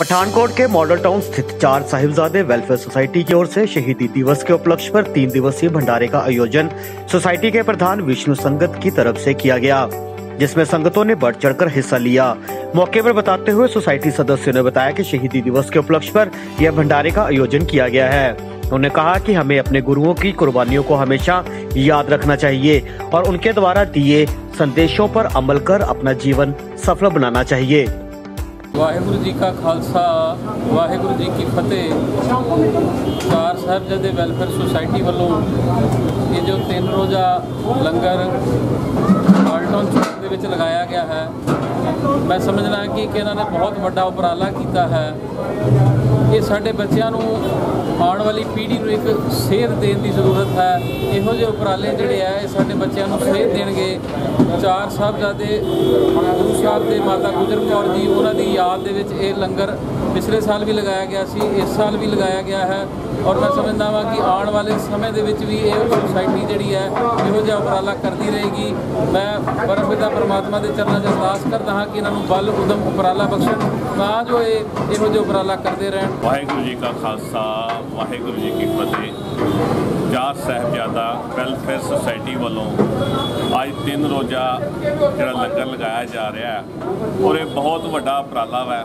पठानकोट के model town स्थित चार साहिबजादे वेलफेयर सोसाइटी की ओर से शहीदी दिवस के उपलक्ष्य पर तीन दिवसीय भंडारे का आयोजन सोसाइटी के प्रधान विष्णु संगत की तरफ़ से किया गया, जिसमें संगतों ने बढ़ चढ़कर हिस्सा लिया। मौके पर बताते हुए सोसाइटी सदस्यों ने बताया कि शहीदी दिवस के उपलक्ष्य पर यह भंडारे का आयोजन किया गया है। उन्होंने कहा कि हमें अपने गुरुओं की कुर्बानियों को हमेशा याद रखना चाहिए और उनके द्वारा दिए संदेशों पर अमल कर अपना जीवन सफल बनाना चाहिए। ਵਾਹਿਗੁਰੂ ਜੀ ਕਾ ਖਾਲਸਾ, ਵਾਹਿਗੁਰੂ ਜੀ ਕੀ ਫਤਿਹ। ਕਾਰ ਸਾਹਿਬਜ਼ਾਦੇ ਵੈਲਫੇਅਰ ਸੁਸਾਇਟੀ ਵੱਲੋਂ ਇਹ ਜੋ ਤਿੰਨ ਰੋਜ਼ਾ ਲੰਗਰ ਆਲਟਨ ਚੌਕ ਦੇ ਵਿੱਚ ਲਗਾਇਆ ਗਿਆ ਹੈ ਮੈਂ ਸਮਝਦਾ ਕਿ ਕਿ ਇਹਨਾਂ ਨੇ ਬਹੁਤ ਵੱਡਾ ਉਪਰਾਲਾ ਕੀਤਾ ਹੈ। ਇਹ ਸਾਡੇ ਬੱਚਿਆਂ ਨੂੰ ਆਉਣ ਵਾਲੀ ਪੀੜ੍ਹੀ ਨੂੰ ਇੱਕ ਸੇਧ ਦੇਣ ਦੀ ਜ਼ਰੂਰਤ ਹੈ। ਇਹੋ ਜਿਹੇ ਉਪਰਾਲੇ ਜਿਹੜੇ ਆ, ਇਹ ਸਾਡੇ ਬੱਚਿਆਂ ਨੂੰ ਸੇਧ ਦੇਣਗੇ। ਚਾਰ ਸਾਹਿਬਜ਼ਾਦੇ ਗੁਰੂ ਸਾਹਿਬ ਦੇ ਮਾਤਾ ਗੁਜਰ ਕੌਰ ਜੀ, ਉਹਨਾਂ ਦੀ ਯਾਦ ਦੇ ਵਿੱਚ ਇਹ ਲੰਗਰ ਪਿਛਲੇ ਸਾਲ ਵੀ ਲਗਾਇਆ ਗਿਆ ਸੀ, ਇਸ ਸਾਲ ਵੀ ਲਗਾਇਆ ਗਿਆ ਹੈ। ਔਰ ਮੈਂ ਸਮਝਦਾ ਵਾਂ ਕਿ ਆਉਣ ਵਾਲੇ ਸਮੇਂ ਦੇ ਵਿੱਚ ਵੀ ਇਹ ਸੁਸਾਇਟੀ ਜਿਹੜੀ ਹੈ, ਇਹੋ ਜਿਹਾ ਉਪਰਾਲਾ ਕਰਦੀ ਰਹੇਗੀ। ਮੈਂ ਪਰਮਪਿਤਾ ਪਰਮਾਤਮਾ ਦੇ ਚਰਨਾਂ 'ਚ ਅਰਦਾਸ ਕਰਦਾ ਹਾਂ ਕਿ ਇਹਨਾਂ ਨੂੰ ਬਲ, ਉਦਮ, ਉਪਰਾਲਾ ਬਖਸ਼ਣ। ਤਾਂ ਜੋ ਇਹ ਇਹੋ ਜਿਹਾ ਉਪਰਾਲਾ ਕਰਦੇ ਰਹਿਣ। ਵਾਹਿਗੁਰੂ ਜੀ ਕਾ ਖਾਲਸਾ, ਵਾਹਿਗੁਰੂ ਜੀ ਕੀ ਫਤਿਹ। ਚਾਰ ਸਾਹਿਬਜ਼ਾਦਾ ਵੈਲਫੇਅਰ ਸੁਸਾਇਟੀ ਵੱਲੋਂ ਅੱਜ ਤਿੰਨ ਰੋਜ਼ਾ ਜਿਹੜਾ ਲੰਗਰ ਲਗਾਇਆ ਜਾ ਰਿਹਾ ਹੈ ਔਰ ਇਹ ਬਹੁਤ ਵੱਡਾ ਉਪਰਾਲਾ ਹੈ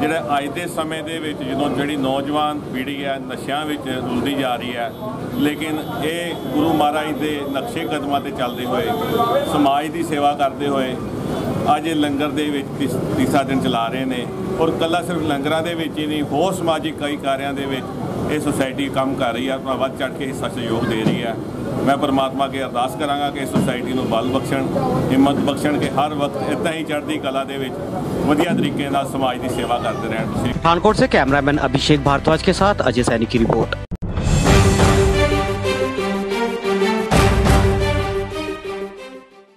ਜਿਹੜਾ ਅੱਜ ਦੇ ਸਮੇਂ ਦੇ ਵਿੱਚ ਜਦੋਂ ਜਿਹੜੀ ਨੌਜਵਾਨ ਪੀੜ੍ਹੀ ਹੈ ਨਸ਼ਿਆਂ ਵਿੱਚ ਰੁਲਦੀ ਜਾ ਰਹੀ ਹੈ, ਲੇਕਿਨ ਇਹ ਗੁਰੂ ਮਹਾਰਾਜ ਦੇ ਨਕਸ਼ੇ ਕਦਮਾਂ ਤੇ ਚੱਲਦੇ ਹੋਏ, ਸਮਾਜ ਦੀ ਸੇਵਾ ਕਰਦੇ ਹੋਏ ਅੱਜ ਇਹ ਲੰਗਰ ਦੇ ਵਿੱਚ ਤਿਸ- ਤੀਸਰਾ ਦਿਨ ਚਲਾ ਰਹੇ ਨੇ। ਔਰ ਕੱਲਾ ਸਿਰਫ ਲੰਗਰਾਂ ਦੇ ਵਿੱਚ ਹੀ ਨਹੀਂ, ਹੋਰ ਸਮਾਜਿਕ ਕਈ ਕਾਰਿਆਂ ਦੇ ਵਿੱਚ ਇਹ ਸੁਸਾਇਟੀ ਕੰਮ ਕਰ ਰਹੀ ਹੈ, ਆਪਣਾ ਵੱਧ ਚੜ੍ਹ ਕੇ ਹਿੱਸਾ ਸਹਿਯੋਗ ਦੇ ਰਹੀ ਹੈ। ਮੈਂ ਪਰਮਾਤਮਾ ਕੇ ਅਰਦਾਸ ਕਰਾਂਗਾ ਕਿ ਸੁਸਾਇਟੀ ਨੂੰ ਬਲ ਬਖਸ਼ਣ, ਹਿੰਮਤ ਬਖਸ਼ਣ ਕਿ ਹਰ ਵਕਤ ਇਦਾਂ ਹੀ ਚੜ੍ਹਦੀ ਕਲਾ ਦੇ ਵਿੱਚ ਵਧੀਆ ਤਰੀਕੇ ਨਾਲ ਸਮਾਜ ਦੀ ਸੇਵਾ ਕਰਦੇ ਰਹਿਣ। ਤੁਸੀਂ ਪਠਾਨਕੋਟ ਸੇ ਕੈਮਰਾਮੈਨ ਅਭਿਸ਼ੇਕ ਭਾਰਤਵਾਜ ਕੇ ਸਾਥ, ਅਜੇ ਸੈਨੀ ਕੀ ਰਿਪੋਰਟ।